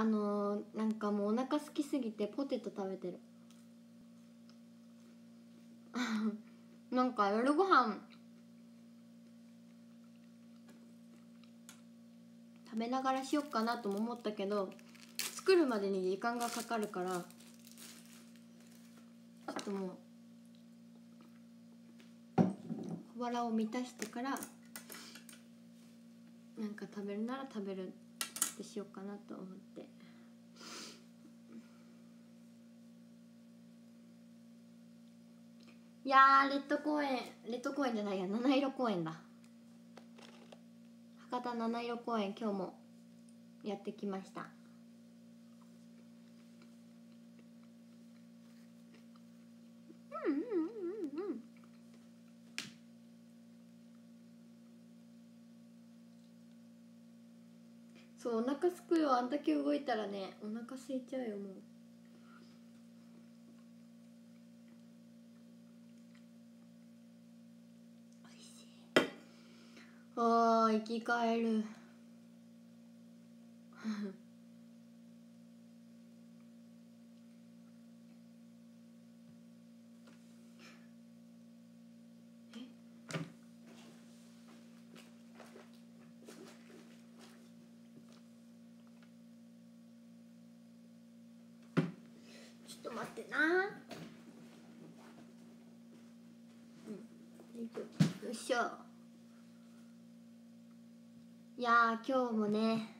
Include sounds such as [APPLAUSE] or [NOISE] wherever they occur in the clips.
あのー、なんかもうお腹空きすぎてポテト食べてる。[LAUGHS] なんか夜ご飯。食べながらしよっかなとも思ったけど作るまでに時間がかかるからちょっともう小腹を満たしてからなんか食べるなら食べる。ってしようかなと思って。いやレッド公園レッド公園じゃないや七色公園だ。博多七色公園今日もやってきましたうんうんうんうんそうお腹すくよ。あんだけ動いたらねお腹空いちゃうよもう。おいしい。あー生き返る [LAUGHS] ちょっと待ってなうんよいしょいやー今日もね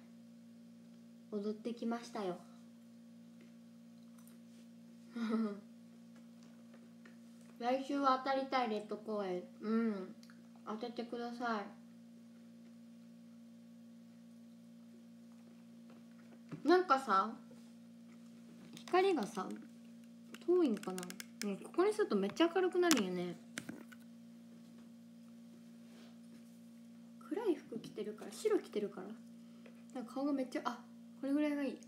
踊ってきましたよ。[LAUGHS] 来週は当たりたいレッド公演うん。当ててください。なんかさ光がさ遠いんかな、ね、ここにするとめっちゃ明るくなるよね暗い服着てるから白着てるから。なんか顔がめっちゃあこれぐらいがいい。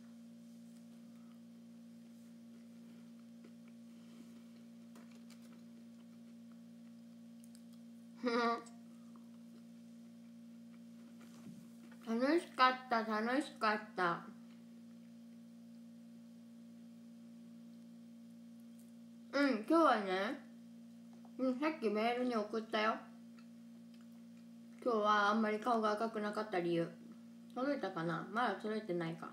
楽しかった楽しかった。うん今日はねうんさっきメールに送ったよ。今日はあんまり顔が赤くなかった理由。届いたかな？まだ届いてないか。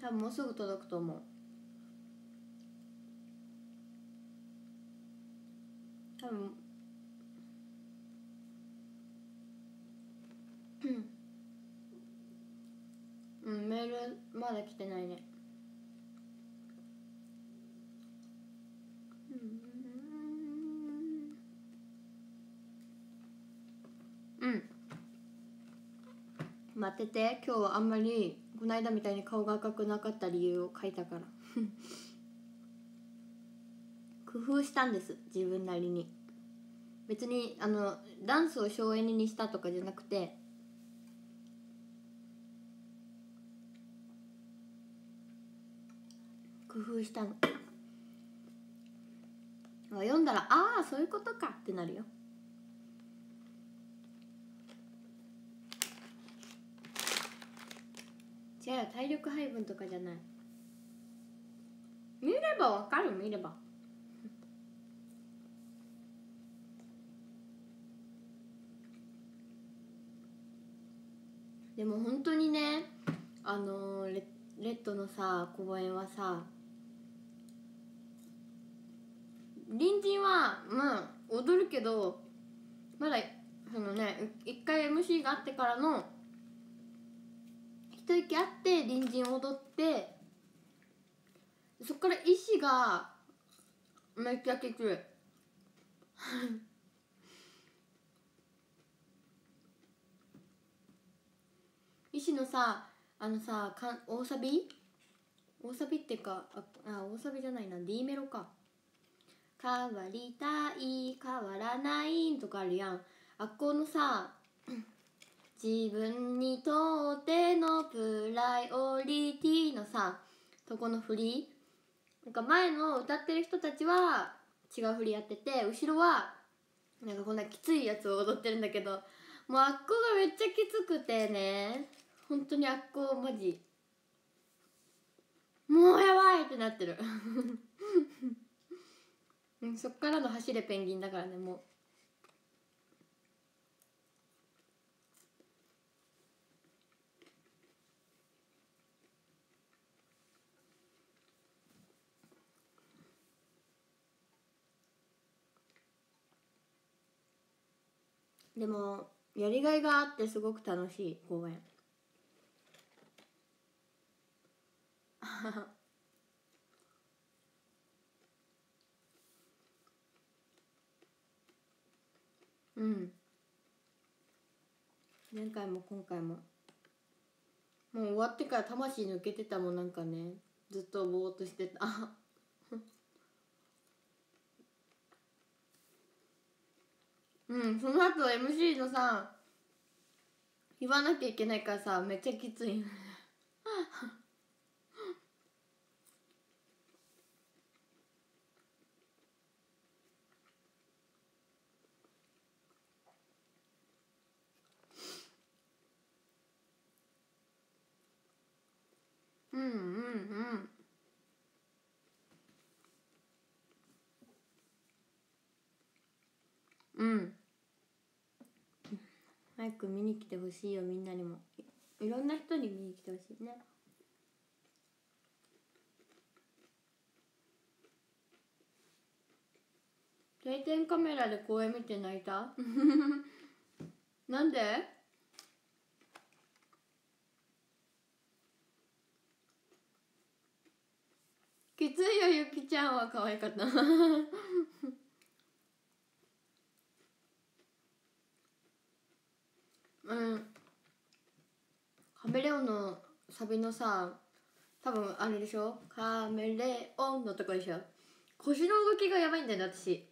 多分もうすぐ届くと思う。多分。うんメールまだ来てないねうん待ってて今日はあんまりこの間みたいに顔が赤くなかった理由を書いたから。[LAUGHS] 工夫したんです自分なりに。別にあのダンスを省エネにしたとかじゃなくて工夫したの。読んだらああそういうことかってなるよ。違う体力配分とかじゃない。見ればわかる見れば。でも本当にねあのレレッドのさ公演はさ隣人はまあ踊るけどまだそのね一回 MC があってからの一息あって隣人踊ってそっから意志がめっちゃきついのさあのさかん大サビ？大サビっていうかああ大サビじゃないな D メロか。変わりたい変わらないとかあるやん。あっこのさ自分にとってのプライオリティのさとこの振り。なんか前の歌ってる人たちは違う振りやってて後ろはなんかこんなきついやつを踊ってるんだけどもうあっこがめっちゃきつくてね本当にあっこマジもうやばいってなってる。そっからの走れペンギンだからねもう。でもやりがいがあってすごく楽しい公園 [LAUGHS] うん。前回も今回も。もう終わってから魂抜けてたもんなんかね。ずっとぼーっとしてた。[LAUGHS] うんその後 MC のさ言わなきゃいけないからさめっちゃきついうんうんうん。うん。早く見に来てほしいよみんなにも。いいろんな人に見に来てほしいね。定点カメラで公園見て泣いた？[LAUGHS] なんで？きついよゆきちゃんは。可愛かった [LAUGHS] うんカメレオンのサビのさ多分あれでしょ？カメレオンのとこでしょ？腰の動きがやばいんだよね私。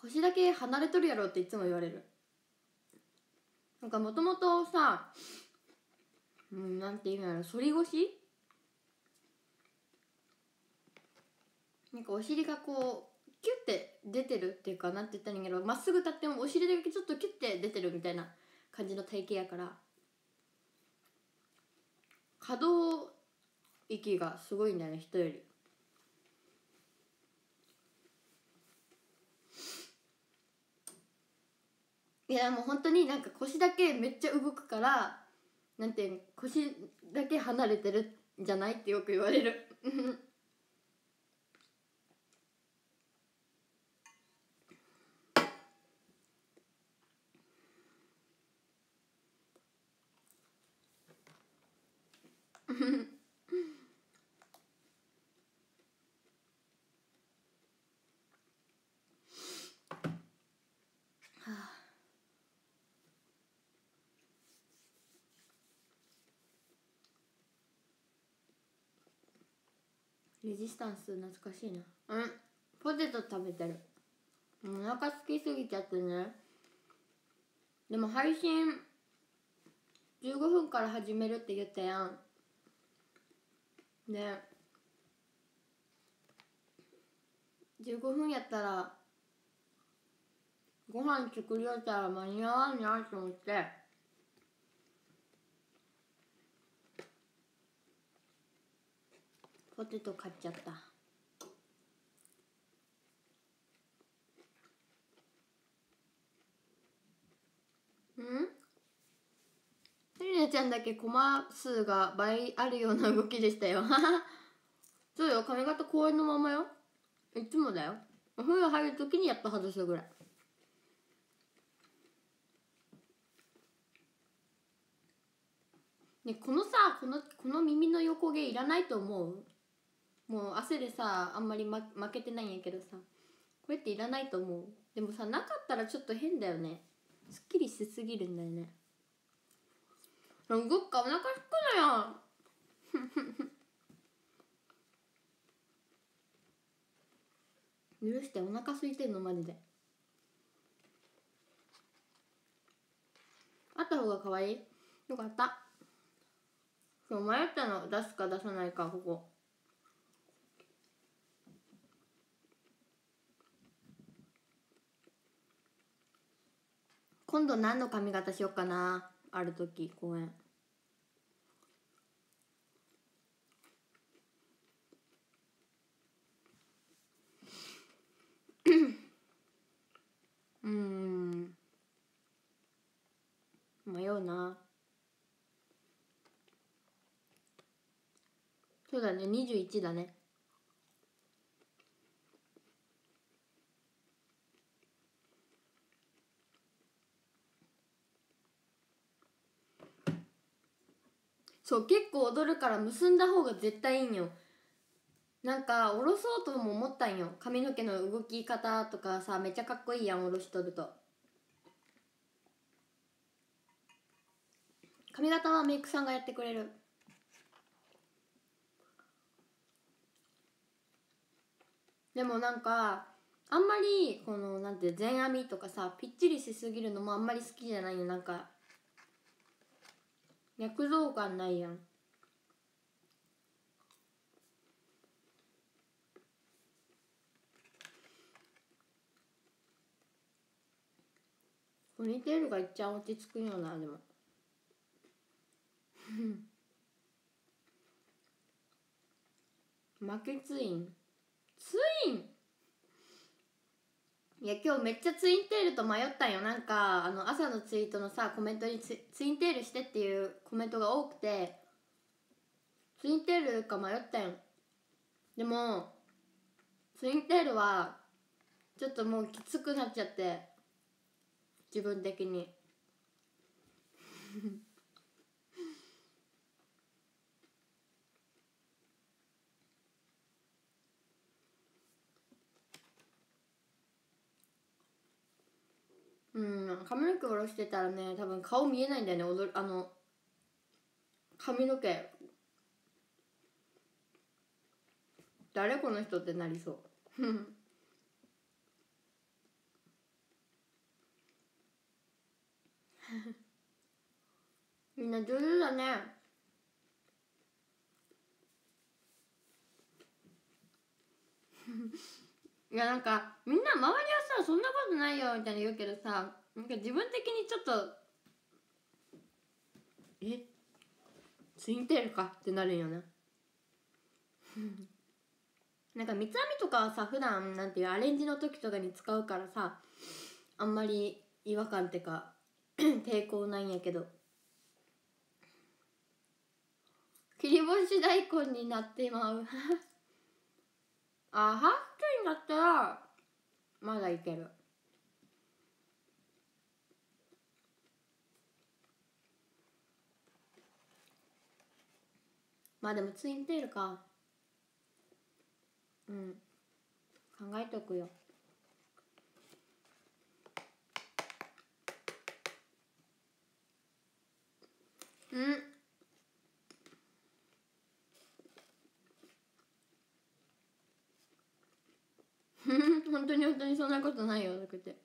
腰だけ離れとるやろっていつも言われる。なんかもともとさうんなんていうのやろ？反り腰？なんかお尻がこうキュッて出てるっていうかなんて言ったらいいんやろまっすぐ立ってもお尻だけちょっとキュッて出てるみたいな感じの体型やから。可動域がすごいんだよね人より。いやもう本当になんか腰だけめっちゃ動くからなんていうの腰だけ離れてるんじゃない？ってよく言われるはあレジスタンス懐かしいな。うん。ポテト食べてる。お腹空きすぎちゃってね。でも配信15分から始めるって言ったやん。ね15分やったらご飯作りよったら間に合わんなと思って。ポテト買っちゃった。うん？セリナちゃんだけコマ数が倍あるような動きでしたよ。[LAUGHS] そうよ髪型公園のままよ。いつもだよ。お風呂入るときにやっと外すぐらい。ねこのさこのこの耳の横毛いらないと思う？もう汗でさあんまり、ま、負けてないんやけどさ。これっていらないと思う。でもさなかったらちょっと変だよね。すっきりしすぎるんだよね。動くかお腹すくのよ。[LAUGHS] 許してお腹空いてんのマジで。あった方が可愛い？よかった。そう迷ったの。出すか出さないかここ。今度何の髪型しようかな？ある時公演。[COUGHS] うん。迷うな。そうだね。21だね。そう結構踊るから結んだ方が絶対いいんよ。なんか下ろそうとも思ったんよ。髪の毛の動き方とかさめっちゃかっこいいやん下ろしとると。髪型はメイクさんがやってくれる。でもなんかあんまりこのなんて全編みとかさぴっちりしすぎるのもあんまり好きじゃないよ。なんか躍動感ないやん。ポニーテールがいっちゃん落ち着くよなでも。[LAUGHS] 負けツイン。ツイン？いや今日めっちゃツインテールと迷ったんよ。なんかあの朝のツイートのさコメントにツツインテールしてっていうコメントが多くてツインテールか迷ったんよ。でもツインテールはちょっともうきつくなっちゃって。自分的に。うん髪の毛下ろしてたらね多分顔見えないんだよね。踊るあの髪の毛。誰この人ってなりそう。みんな上手だね。いやなんかみんな周りはさそんなことないよみたいな言うけどさなんか自分的にちょっとえ？ツインテールかってなるよな [LAUGHS] なんか三つ編みとかはさ普段なんていうアレンジの時とかに使うからさあんまり違和感ってか [CLEARS THROAT] 抵抗ないんやけど。切り干し大根になってまう。[LAUGHS] あハーフトゥインだったらまだいける。まあでもツインテールか。うん。考えとくよ。うん。[LAUGHS] 本当に本当にそんなことないよだくて。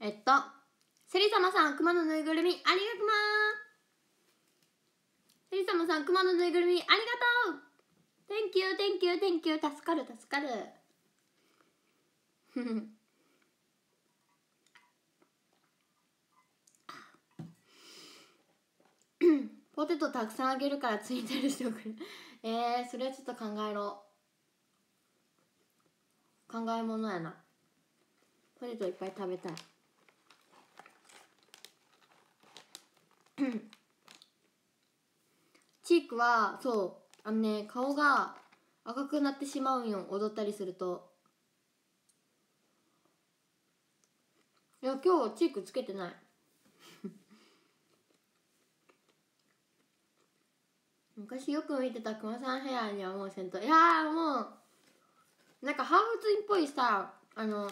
えっとセリ様さん熊のぬいぐるみありがとうセリ様さん熊のぬいぐるみありがとう。Thank you thank you thank you 助かる助かる。[LAUGHS] ポテトたくさんあげるからついてる人くれ [LAUGHS] えー、それはちょっと考えろ。考え物やな。ポテトいっぱい食べたい。[COUGHS] チークはそうあのね顔が赤くなってしまうんよ。踊ったりすると。いや今日チークつけてない。昔よく見てたクマさんヘアにはもうせんといやもうなんかハーフツインっぽいさあの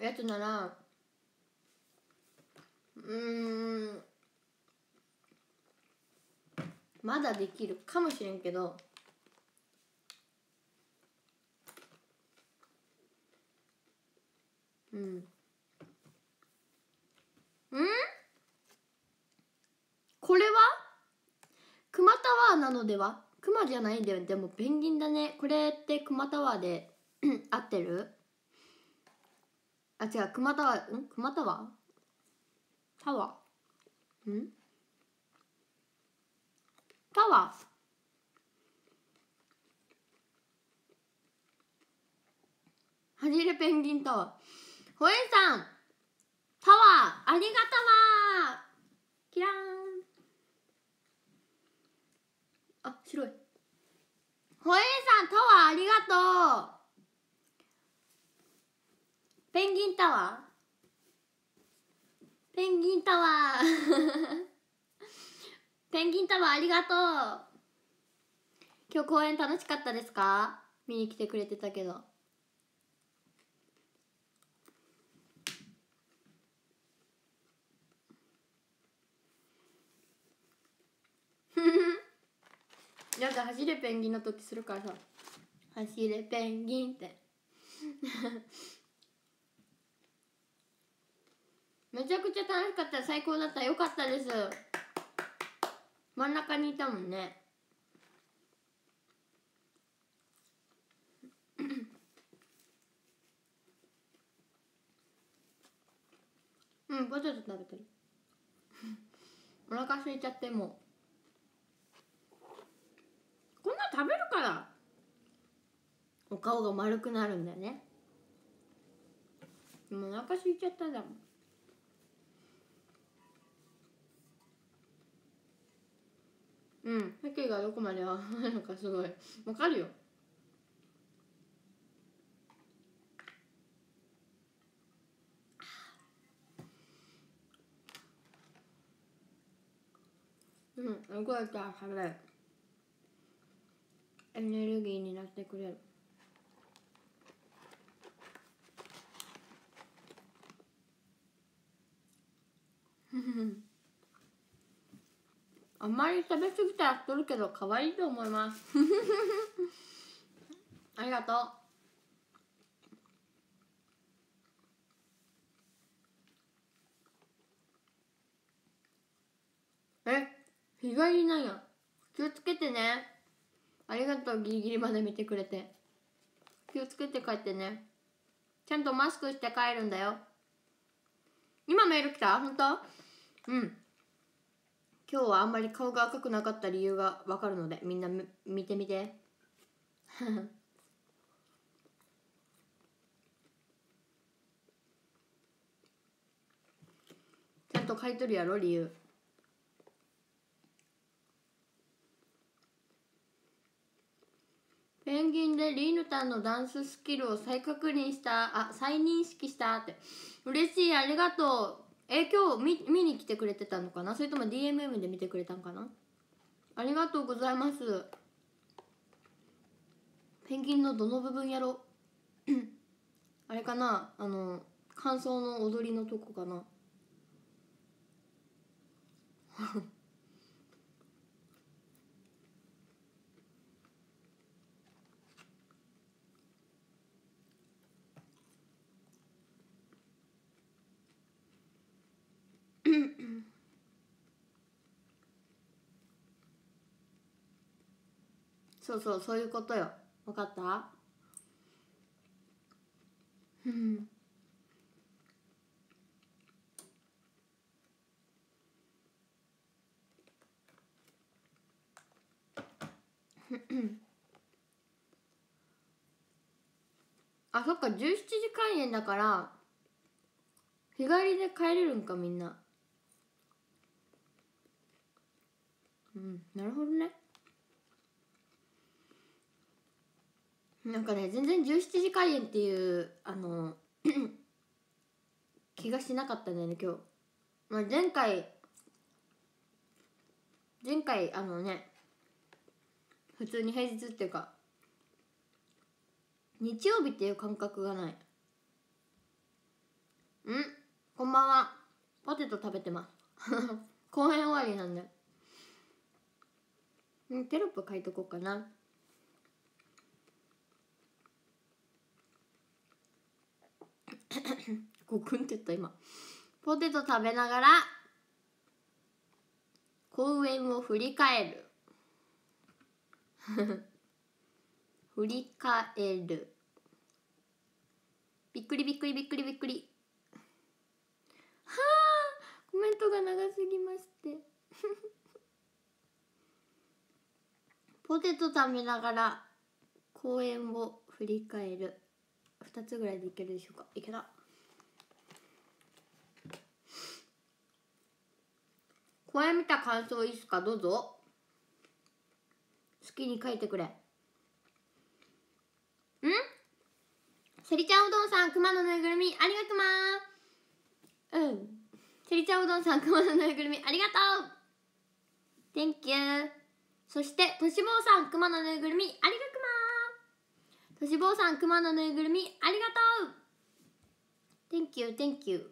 やつならうんまだできるかもしれんけどうん。うん？これは？熊タワーなのでは？熊マじゃないんだよ。でもペンギンだね。これってクマタワーで [CLEARS THROAT] 合ってる？あ違う。クマタワーんクマタワー？タワーん？タワー？はじれペンギンタワー。ホエンさんタワーありがたわキラーン。あ白い。ホエイさんタワーありがとう。ペンギンタワー。ペンギンタワー。[LAUGHS] ペンギンタワーありがとう。今日公演楽しかったですか？見に来てくれてたけど。なんか走れペンギンの時するからさ。走れペンギンって。[LAUGHS] めちゃくちゃ楽しかった。最高だった。よかったです。真ん中にいたもんね。[COUGHS] うんポテト食べてる。お腹空いちゃってもうこんな食べるから。お顔が丸くなるんだよね。もうお腹空いちゃったじゃん。うん。鮭がどこまで合うのかすごい。わかるよ。うん。動いたら食べるエネルギーになってくれる。[LAUGHS] あんまり食べ過ぎたら太るけど可愛いと思います。[LAUGHS] ありがとう。え日帰りなんや。気をつけてね。ありがとうギリギリまで見てくれて。気をつけて帰ってね。ちゃんとマスクして帰るんだよ。今メール来た？本当？うん。今日はあんまり顔が赤くなかった理由がわかるのでみんな見てみて。[LAUGHS] ちゃんと書いとるやろ理由。ペンギンでリーヌタンのダンススキルを再確認したあ再認識したって。嬉しいありがとう。え今日見見に来てくれてたのかな？それとも DMM で見てくれたんかな？ありがとうございます。ペンギンのどの部分やろ [COUGHS] あれかな？あの感想の踊りのとこかな？[LAUGHS] そうそうそういうことよ。分かった？うん。あそっか。17時開演だから日帰りで帰れるんかみんな。うん。なるほどね。なんかね全然17時開演っていうあの [CLEARS THROAT] 気がしなかったんだよね今日、まあ、前回前回あのね普通に平日っていうか日曜日っていう感覚がない。ん？こんばんは。ポテト食べてます。[LAUGHS] 公演終わりなんで。うんテロップ書いとこうかな。[COUGHS] ごくんって言った今。ポテト食べながら公園を振り返る。[LAUGHS] 振り返る。びっくりびっくりびっくりびっくり。はあコメントが長すぎまして。ポテト食べながら公園を振り返る。2つぐらいでいけるでしょうか？いけた。公園見た感想いいっすか？どうぞ。好きに書いてくれ。ん？セリちゃんうどんさん熊のぬいぐるみありがとまうん。セリちゃんうどんさん熊のぬいぐるみありがとう。Thank you そしてとしぼうさん熊のぬいぐるみありがとま。としぼうさん熊のぬいぐるみありがとう。Thank you Thank you.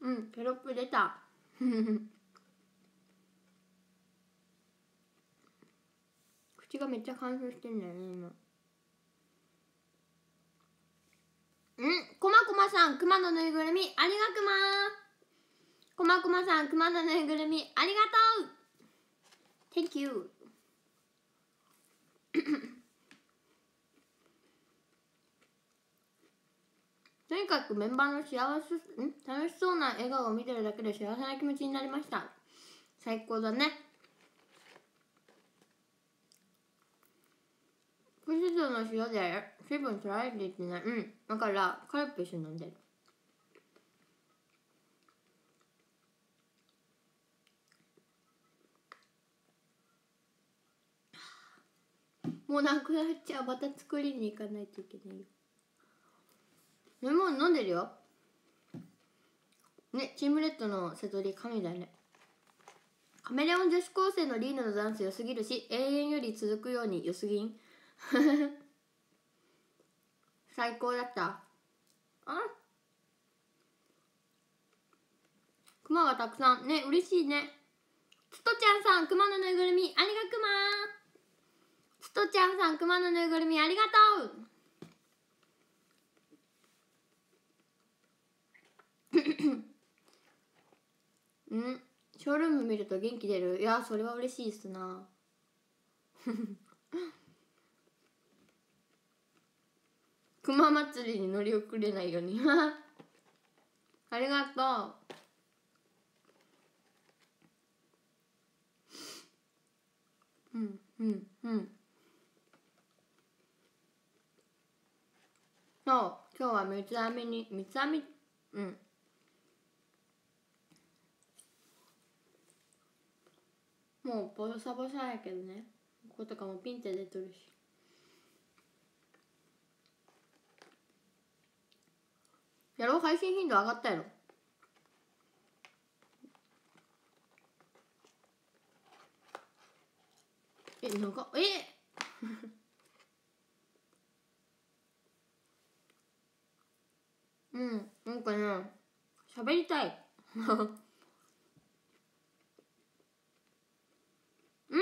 うんテロップ出た。[LAUGHS] 口がめっちゃ乾燥してんだよね今。うんこまこまさん熊のぬいぐるみありがくまこまこまさん熊のぬいぐるみありがとう。Thank you. [COUGHS] とにかくメンバーの幸せん？楽しそうな笑顔を見てるだけで幸せな気持ちになりました。最高だね。プシドの塩で水分取られていってない。うん。だからカルピス飲んで。るもうなくなっちゃう。また作りに行かないといけないよ。飲み物飲んでるよ。ねチームレッドの瀬戸り神だね。カメレオン女子高生のリーヌのダンス良すぎるし永遠より続くように良すぎん？[LAUGHS] 最高だった。あ？クマがたくさん。ね嬉しいね。つとちゃんさんクマのぬいぐるみ。ありがくま。つとちゃんさんクマのぬいぐるみありがとうう。[COUGHS] ん？ショールーム見ると元気出る。いやそれは嬉しいっすな。熊祭りに乗り遅れないように。[LAUGHS] ありがとう。うんうんうん。そう今日は三つ編みに三つ編みうん。もうボサボサやけどね。こことかもピンって出とるし。やろう。配信頻度上がったやろ。えなんかえ [LAUGHS] うんなんかね喋りたい。[LAUGHS] うん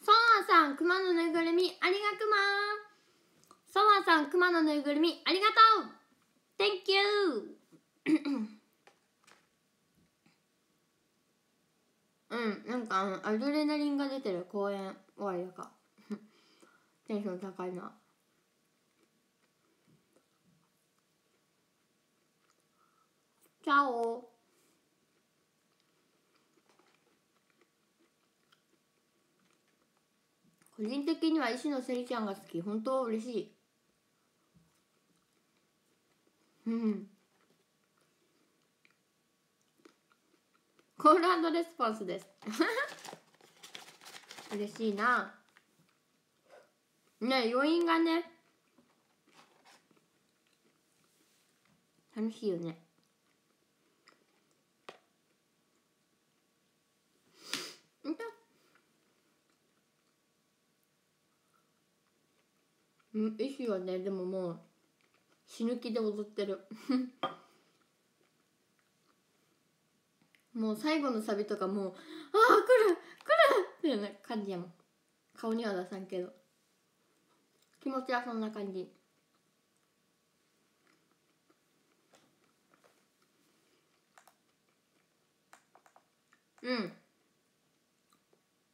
ソワさん熊のぬいぐるみありがくまソワさん熊のぬいぐるみありがとう。Thank you. [COUGHS] うんなんかあのアドレナリンが出てる公演終わりだか。[LAUGHS] テンション高いな。チャオ。個人的には石野せりちゃんが好き。本当嬉しい。うん。コールレスポンスです。[LAUGHS] 嬉しいな。ね余韻がね。楽しいよねんとうん意思はね。でももう死ぬ気で踊ってる。[LAUGHS] もう最後のサビとかもうああ来る来るっていうな感じやもん。顔には出さんけど。気持ちはそんな感じ。うん。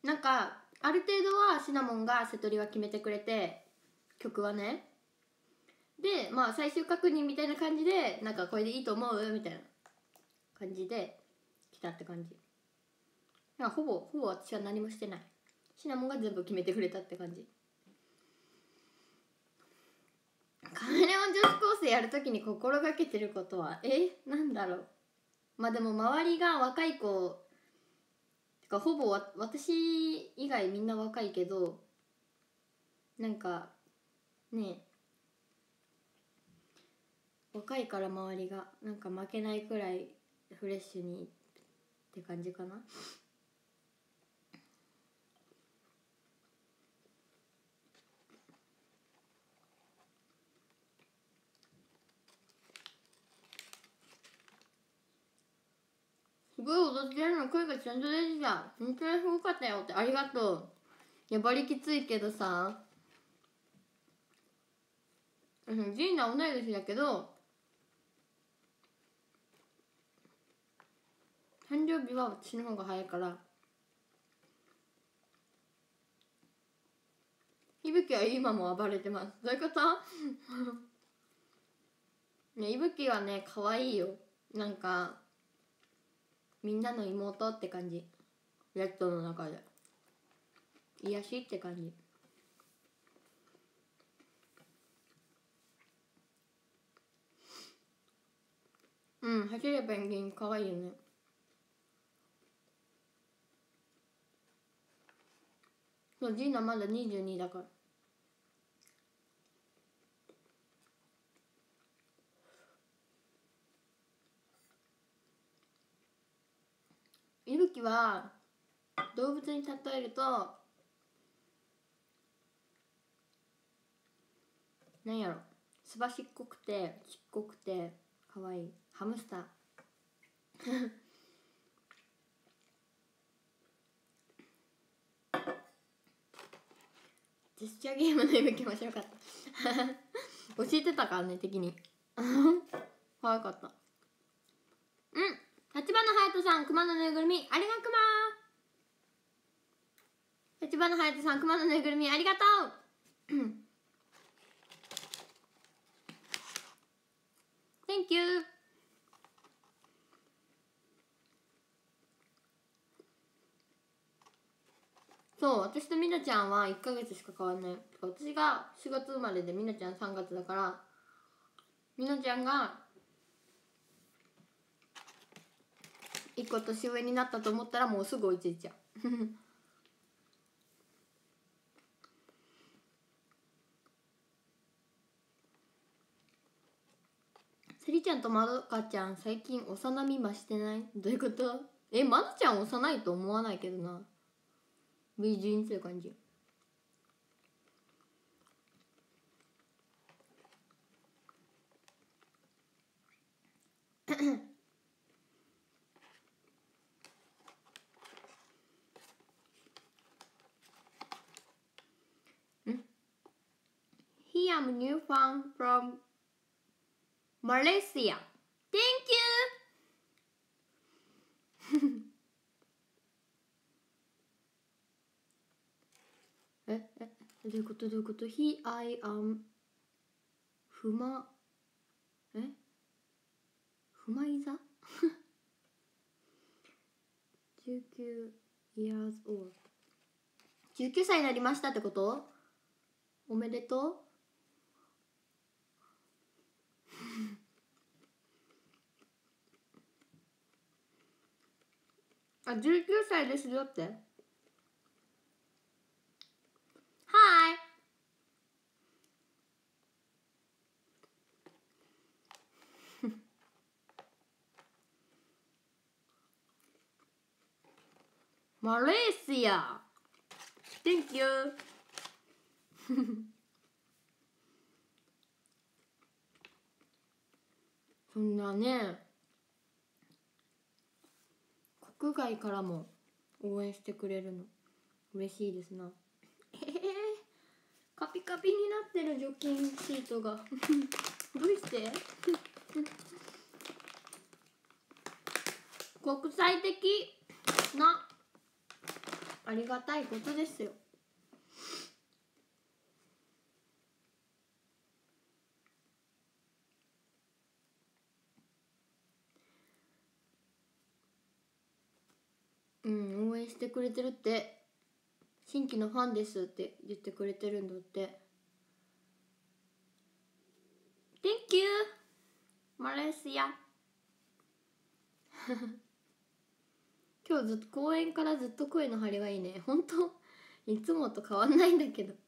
なんかある程度はシナモンが瀬戸りは決めてくれて曲はね。でまあ最終確認みたいな感じでなんかこれでいいと思うみたいな感じで来たって感じ。なほぼほぼ私は何もしてない。シナモンが全部決めてくれたって感じ。カメレオン女子高生やるときに心がけてることはえ？なんだろう。まあでも周りが若い子てかほぼわ私以外みんな若いけどなんかね若いから周りがなんか負けないくらいフレッシュにって感じかな。すごい踊ってるの。声がちゃんと出てた。本当にすごかったよって。ありがとう。いやバリきついけどさ。うんジーナ同い年だけど誕生日は私の方が早いからいぶきは今も暴れてます。どういうこと？[LAUGHS] ねいぶきはね可愛いよ。なんかみんなの妹って感じ。レッドの中で。癒しって感じ。うん走れペンギン可愛いよね。そうジーナまだ22だから。いぶきは動物に例えるとなんやろ。すばしっこくてちっこくてかわいい。ハムスター。[LAUGHS] ジェスチャーゲームのいぶき面白かった [LAUGHS] 教えてたからね敵に。[LAUGHS] 可愛かった。うん。立花隼人さん熊のぬいぐるみありがくま立花隼人さん熊のぬいぐるみありがとう。[COUGHS] Thank you そう私とみなちゃんは1ヶ月しか変わんない。私が4月生まれでみなちゃん3月だからみなちゃんが1個年上になったと思ったらもうすぐ追いついちゃう。[LAUGHS] セリちゃんとまどかちゃん最近幼み増してない？どういうこと？えまどちゃん幼いと思わないけどな。美人っていう感じ He am new fan from Malaysia. Thank you. ええどういうこと？どういうこと ?He I am ふまえ？ふまいざ？19 years old 19歳になりましたってこと？おめでとう？[LAUGHS] あ19歳ですよってはいマレーシア Thank you. [LAUGHS] そんなね国外からも応援してくれるの。嬉しいですな。えー、カピカピになってる除菌シートが。[LAUGHS] どうして？[LAUGHS] 国際的なありがたいことですよ。うん応援してくれてるって新規のファンですって言ってくれてるんだって。Thank you! マレーシア今日ずっと公園からずっと声の張りがいいね。本当？いつもと変わんないんだけど。[LAUGHS]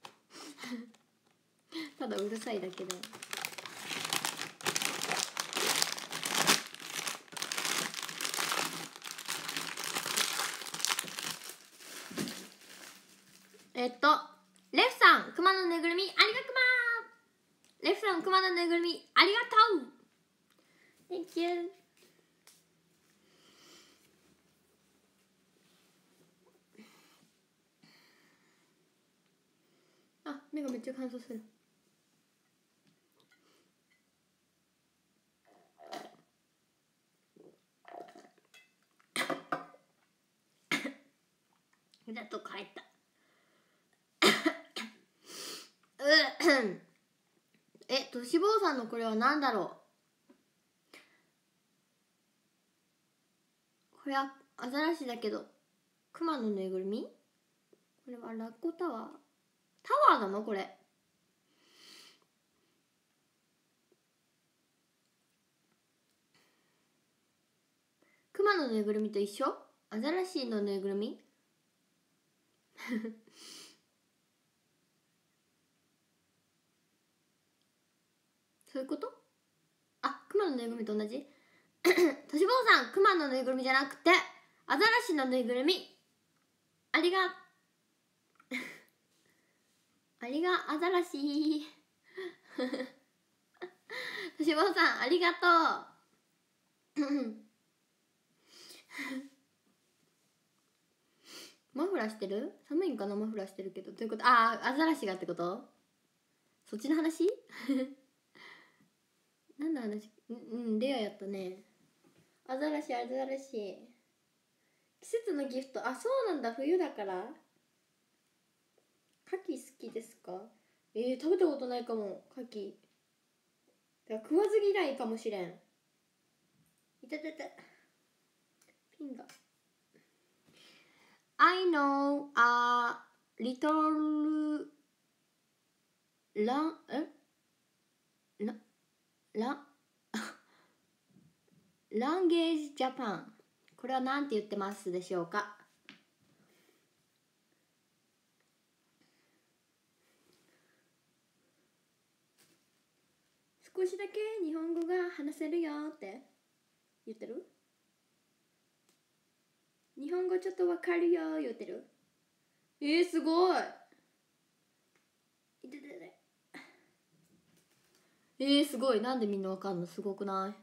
ただうるさいだけだよえっとレフさん熊のぬいぐるみありがくまレフさん熊のぬいぐるみありがとう。Thank you あ目がめっちゃ乾燥するやっと帰ったうえとし坊さんのこれは何だろうこれはアザラシだけどクマのぬいぐるみこれはラッコタワータワーなの？これ。クマのぬいぐるみと一緒？アザラシのぬいぐるみ？[LAUGHS] そういうこと？あクマのぬいぐるみと同じ？としぼうさんクマのぬいぐるみじゃなくてアザラシのぬいぐるみ。ありがとう。ありがアザラシ。としぼさんありがとう。[LAUGHS] マフラーしてる？寒いんかなマフラーしてるけど。どういうこと？ああアザラシがってこと？そっちの話？[LAUGHS] 何の話？うんレアやったね。アザラシアザラシ。季節のギフト。あそうなんだ。冬だから。牡蠣好きですか？えー、食べたことないかも牡蠣。食わず嫌いかもしれん。いたたた。ピンが。I know a little ランえ？ララ [LAUGHS] ランゲージジャパン。これは何て言ってますでしょうか？少しだけ日本語が話せるよって。言ってる？日本語ちょっとわかるよ言ってる？えー、すごい。いてててえー、すごい。なんでみんなわかんの？すごくな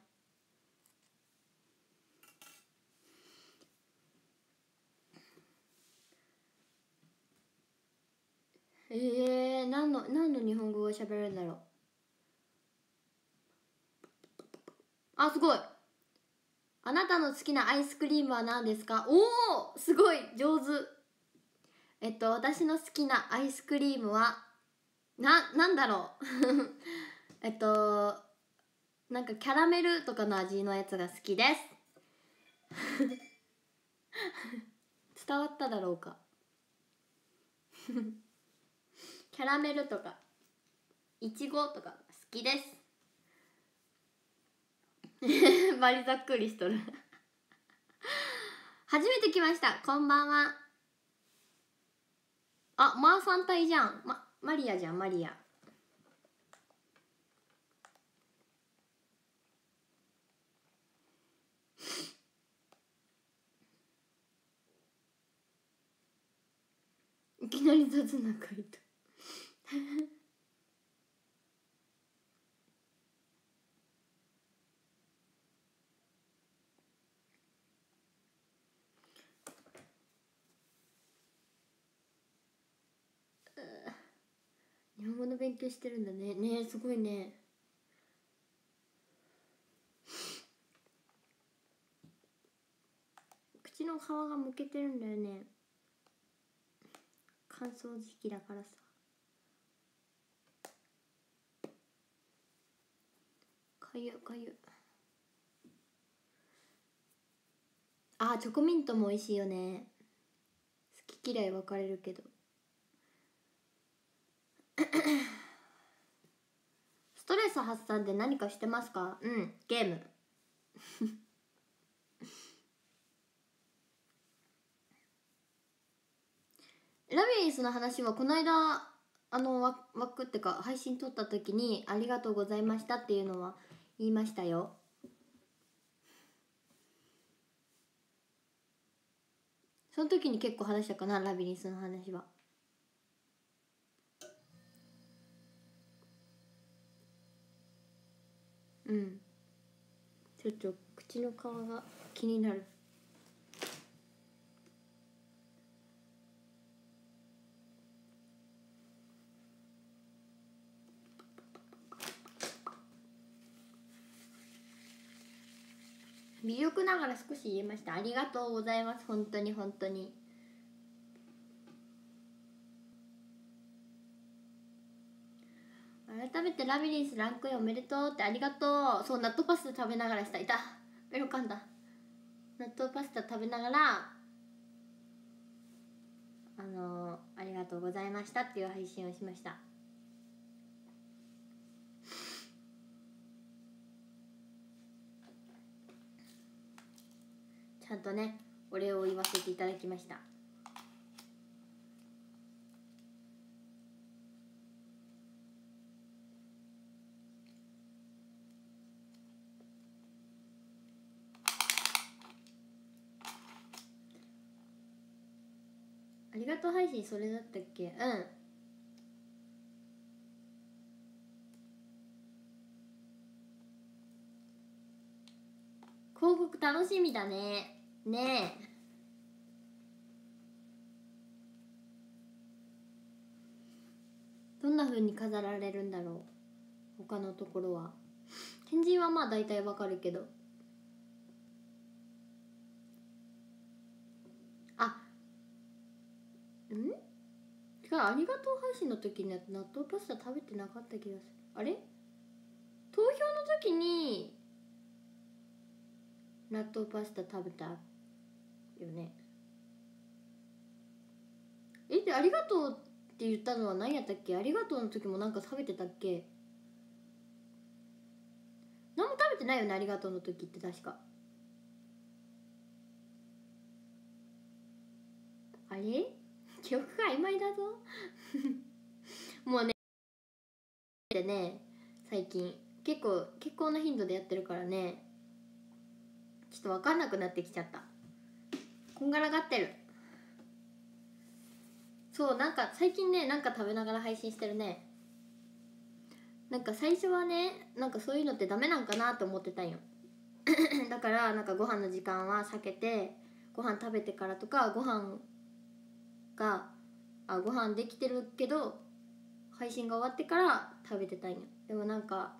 い？えー、何の何の日本語を喋れるんだろう？あすごい。あなたの好きなアイスクリームは何ですか？おおすごい上手。えっと私の好きなアイスクリームはななんだろう？[LAUGHS] えっとなんかキャラメルとかの味のやつが好きです。[LAUGHS] 伝わっただろうか？[LAUGHS] キャラメルとかいちごとか好きです。[LAUGHS] バリざっくりしとる。初めて来ました。こんばんは。あマーサン隊じゃん、ま、マリアじゃんマリア。いきなり雑な回答。日本語の勉強してるんだね。ねえすごいね。口の皮がむけてるんだよね。乾燥時期だからさ。かゆかゆあチョコミントも美味しいよね。好き嫌い分かれるけど。[COUGHS] ストレス発散で何かしてますか？うんゲーム。[LAUGHS] ラビリンスの話はこの間あのワワックってか配信撮った時に「ありがとうございました」っていうのは言いましたよ。その時に結構話したかなラビリンスの話は。うん。ちょっと口の皮が気になる。微力ながら少し言えました。ありがとうございます。本当に本当に。改めてラビリンスランクインおめでとうってありがとう。そう納豆パスタ食べながらした。いた。ベロかんだ。納豆パスタ食べながらあのー、ありがとうございましたっていう配信をしました。ちゃんとねお礼を言わせていただきました。りがとう配信それだったっけ？うん。広告楽しみだね。ねえ。どんな風に飾られるんだろう？他のところは。天神はまあ大体わかるけど。ん？違うありがとう配信の時に納豆パスタ食べてなかった気がする。あれ？投票の時に納豆パスタ食べたよね。えでありがとうって言ったのは何やったっけ？ありがとうの時もなんか食べてたっけ？何も食べてないよねありがとうの時って確か。あれ？記憶が曖昧だぞ。[LAUGHS] もうねでね最近。結構結構な頻度でやってるからね。ちょっと分かんなくなってきちゃった。こんがらがってる。そうなんか最近ねなんか食べながら配信してるね。なんか最初はねなんかそういうのってダメなんかなと思ってたんよ。[COUGHS] だからなんかご飯の時間は避けてご飯食べてからとかご飯があご飯できてるけど配信が終わってから食べてたんよ。でもなんか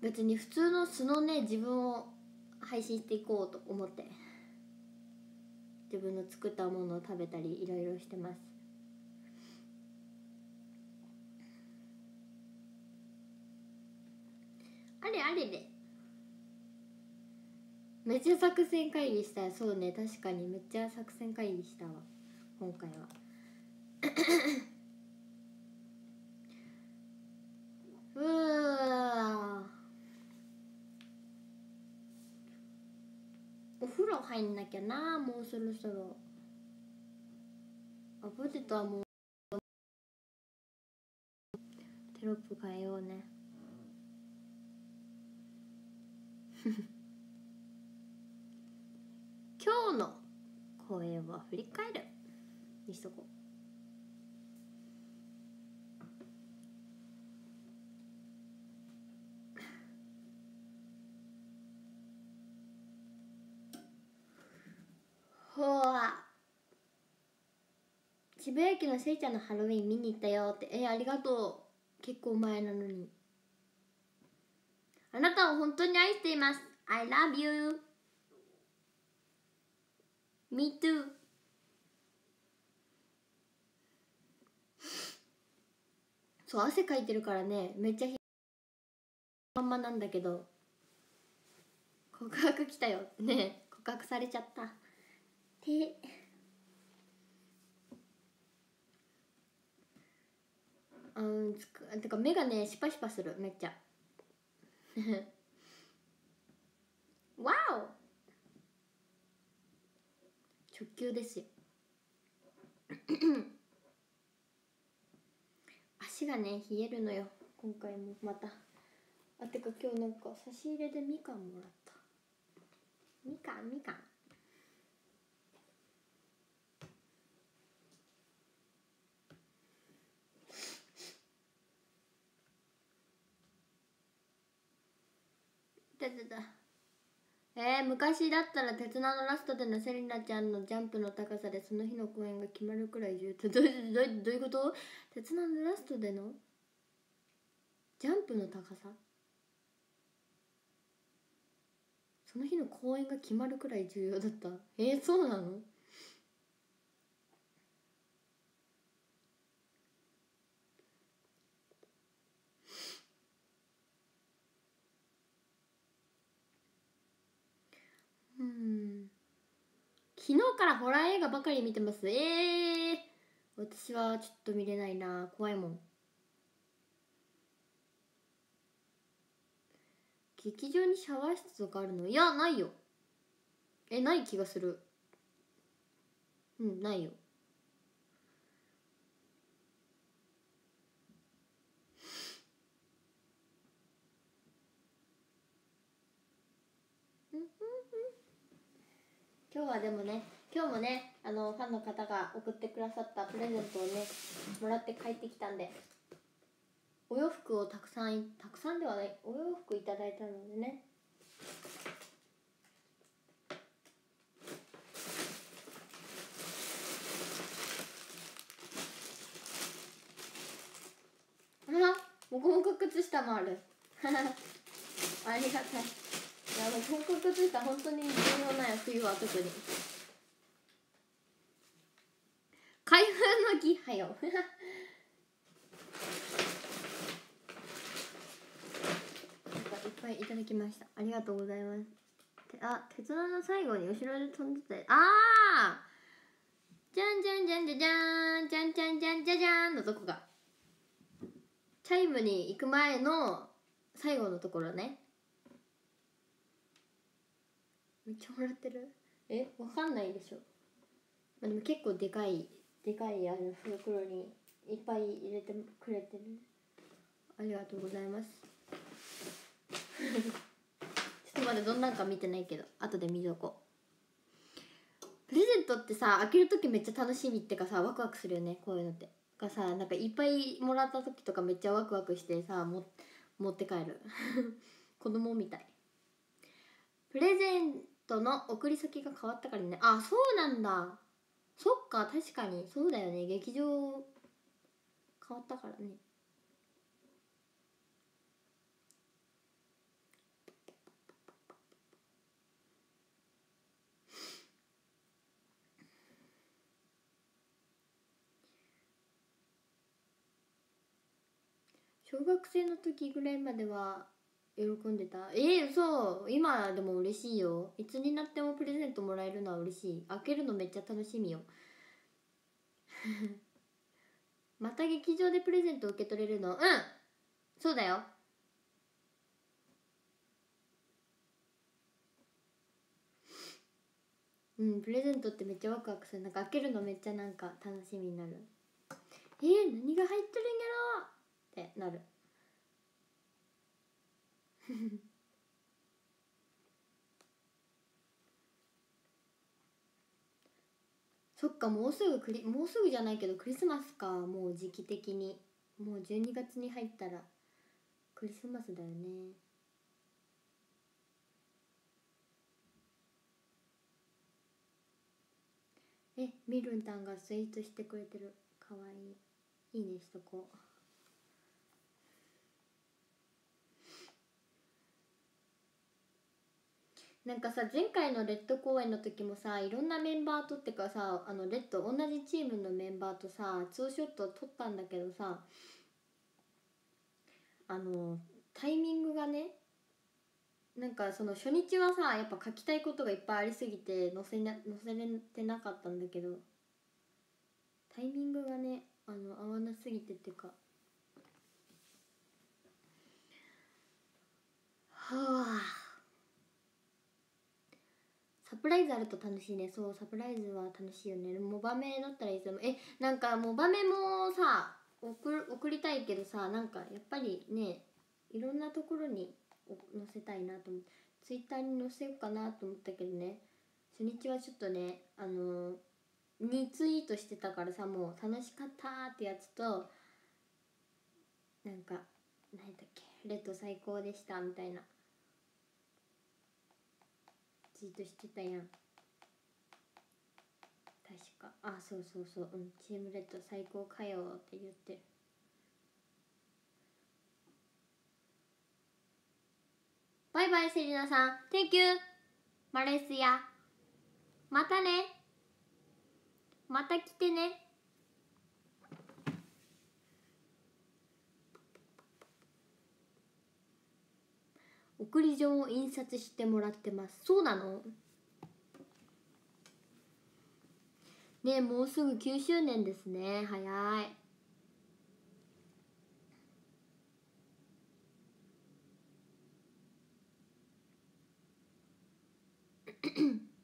別に普通の素のね自分を配信していこうと思って自分の作ったものを食べたりいろいろしてます。あれあれで。めっちゃ作戦会議したそうね。確かにめっちゃ作戦会議したわ。今回は。[COUGHS] うわお風呂入んなきゃなもうそろそろ。あポテトはもう。テロップ変えようね。[LAUGHS] 今日の公演は振り返る。にしとこう。ほわ。渋谷駅のせいちゃんのハロウィン見に行ったよって。えありがとう。結構前なのに。あなたを本当に愛しています。I love you Me too. [LAUGHS] そう汗かいてるからねめっちゃひまんまなんだけど。告白来たよ。ね告白されちゃった。てうんつくてか目がねシパシパするめっちゃ。[LAUGHS] わお直球ですよ。[CLEARS THROAT] 足がね冷えるのよ。今回もまた。あてか今日なんか差し入れでみかんもらった。みかんみかんだだだえ、昔だったら鉄腕のラストでのセリナちゃんのジャンプの高さでその日の公演が決まるくらい重要どどどういうこと？鉄腕のラストでの？ジャンプの高さ？その日の公演が決まるくらい重要だった。えー、そうなの？昨日からホラー映画ばかり見てます。えー、私はちょっと見れないな。怖いもん。劇場にシャワー室とかあるの？いやないよ。えない気がする。うんないよ。今日はでもね今日もねあのファンの方が送ってくださったプレゼントをねもらって帰ってきたんでお洋服をたくさんたくさんではないお洋服いただいたのでね。あもこもこ靴下もある。[LAUGHS] ありがたいい。やもうもこもこ靴下本当に重要なんや冬は特に。開封の儀はよ。いっぱいいただきました。ありがとうございます。あ鉄腕の最後に後ろで飛んでたああじゃんじゃんじゃんじゃじゃんじゃんじゃんじゃんじゃじゃんのとこが。チャイムに行く前の最後のところね。めっちゃもらってる。え？わかんないでしょ、まあ、でも結構でかい。でかいあの袋にいっぱい入れてくれてる。ありがとうございます。[LAUGHS] ちょっとまだどんなんか見てないけど後で見とこう。プレゼントってさ開ける時めっちゃ楽しみってかさワクワクするよねこういうのって。がさなんかいっぱいもらった時とかめっちゃワクワクしてさも持って帰る。[LAUGHS] 子供みたい。プレゼントの送り先が変わったからね。あそうなんだ。そっか確かに。そうだよね。劇場変わったからね。小学生の時ぐらいまでは喜んでた？えー、そう今でも嬉しいよ。いつになってもプレゼントもらえるのは嬉しい。開けるのめっちゃ楽しみよ。[LAUGHS] また劇場でプレゼント受け取れるの？うん。そうだよ。うんプレゼントってめっちゃワクワクする。なんか開けるのめっちゃなんか楽しみになる。えー、何が入ってるんやろ？ってなる。[LAUGHS] そっかもうすぐクリもうすぐじゃないけどクリスマスかもう時期的に。もう12月に入ったらクリスマスだよね。えみるんたんがツイートしてくれてる。かわいい。いいねしとこう。なんかさ前回のレッド公演の時もさいろんなメンバーとってかさあのレッド同じチームのメンバーとさツーショット撮ったんだけどさあのタイミングがねなんかその初日はさやっぱ書きたいことがいっぱいありすぎて載せ,、ね、載せれてなかったんだけどタイミングがねあの合わなすぎてっていうか。はあサプライズあると楽しいね。そうサプライズは楽しいよね。モバメだったらいつでも。えなんかモバメもさ送送りたいけどさなんかやっぱりねいろんなところに載せたいなと思ってツイッターに載せようかなと思ったけどね。初日はちょっとねあのー、2ツイートしてたからさもう楽しかったってやつとなんか何だっけレッド最高でしたみたいな。ツイートしてたやん。確か。あそうそうそう。うん。チームレッド最高かよって言って。るバイバイセリナさん。Thank you マレーシア。またね。また来てね。送り状を印刷してもらってます。そうなの？ねもうすぐ9周年ですね。早い [COUGHS]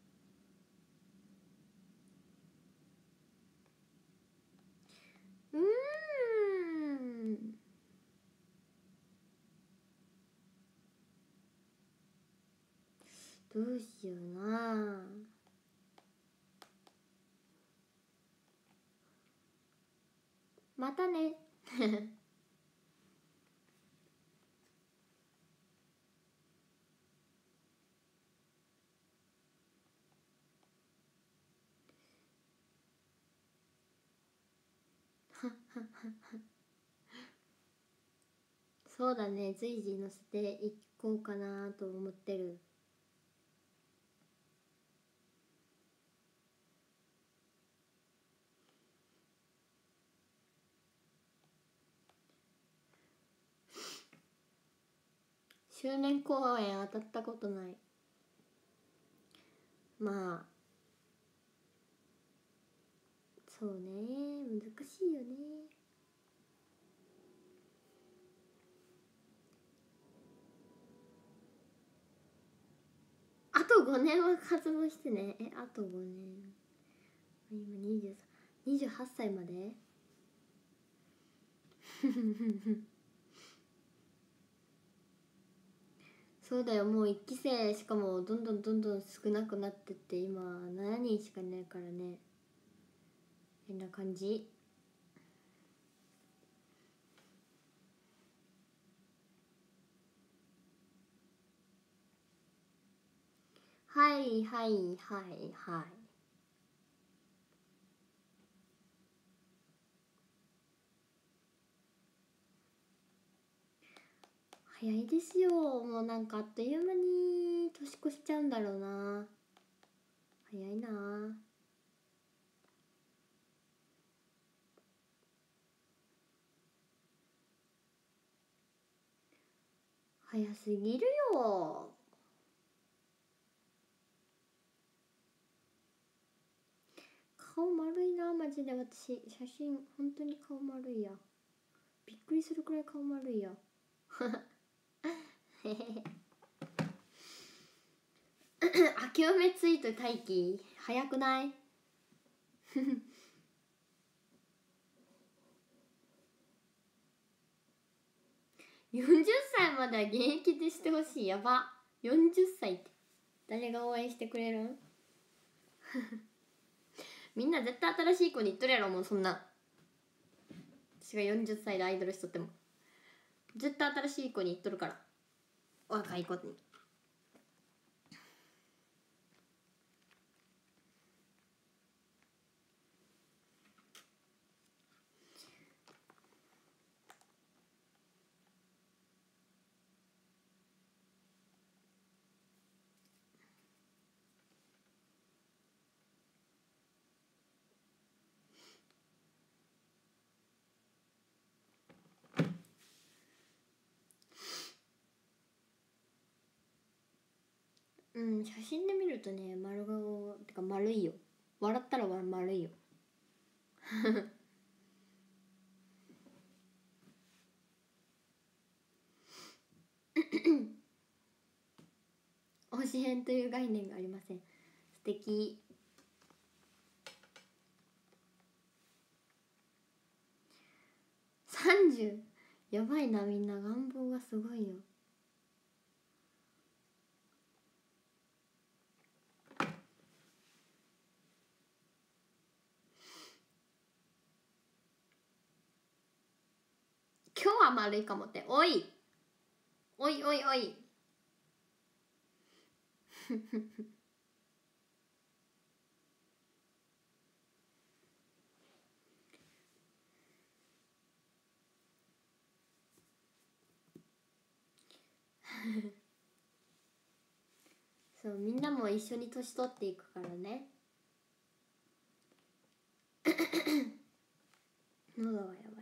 どうしような。またね。[LAUGHS] そうだね。随時乗せていこうかなと思ってる。周年公演当たったことない。まあそうね。難しいよね。あと5年は活動してね。えあと5年。今23 28歳まで？[LAUGHS] そうだよ。もう1期生しかもどんどんどんどん少なくなってって今7人しかいないからね。変な感じ。はいはいはいはい。早いですよ。もうなんかあっという間に年越しちゃうんだろうな。早いな。早すぎるよ。顔丸いなマジで。私写真本当に顔丸いや。びっくりするくらい顔丸いや。明けおめツイート待機早くない？[LAUGHS] 40歳までは現役でしてほしい。やば。40歳って。誰が応援してくれるん？[LAUGHS] みんな絶対新しい子に言っとるやろもうそんな。私が40歳でアイドルしとっても。絶対新しい子に言っとるから。若い子に。うん写真で見るとね丸顔てか丸いよ。笑ったら丸いよ。[LAUGHS] 推し変という概念がありません。素敵。30やばいなみんな。願望がすごいよ。今日は丸いかもっておい。おいおいおい。そうみんなも一緒に年取っていくからね。喉がやばい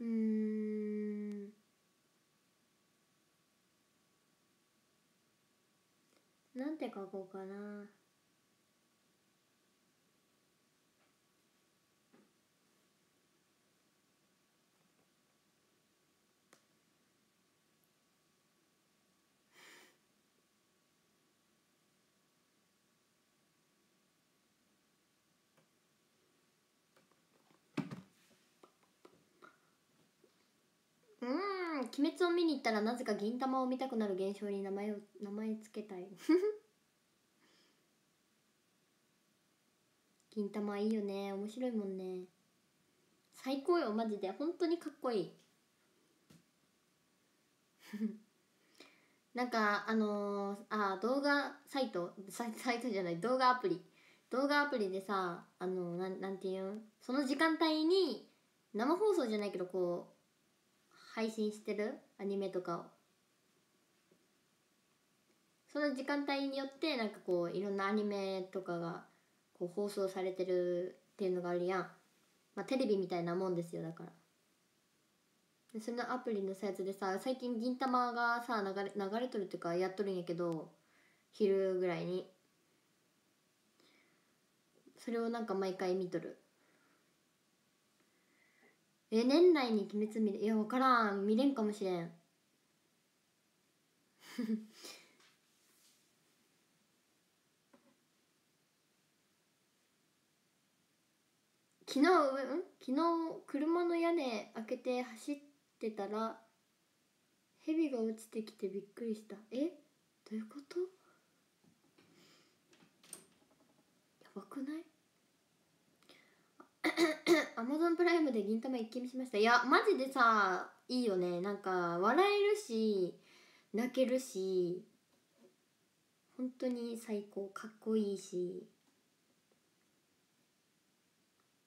うーん。なんて書こうかなうーん鬼滅を見に行ったらなぜか銀玉を見たくなる現象に名前を名前つけたい。[LAUGHS] 銀玉いいよね。面白いもんね。最高よマジで。本当にかっこいい。[LAUGHS] なんかあのー、あ動画サイトサイトじゃない動画アプリ。動画アプリでさあのななんていう？んその時間帯に生放送じゃないけどこう配信してる？アニメとかを。その時間帯によってなんかこういろんなアニメとかがこう放送されてるっていうのがあるやん。まあテレビみたいなもんですよだから。でそのアプリのさやつでさ最近銀玉がさ流れ流れとるっていうかやっとるんやけど昼ぐらいに。それをなんか毎回見とる。え年内に鬼滅見るいや分からん。見れんかもしれん。[LAUGHS] 昨日うん？昨日車の屋根開けて走ってたら蛇が落ちてきてびっくりした。え？どういうこと？やばくない？アマゾンプライムで銀玉一気見しました。いやマジでさいいよね。なんか笑えるし泣けるし本当に最高。かっこいいし。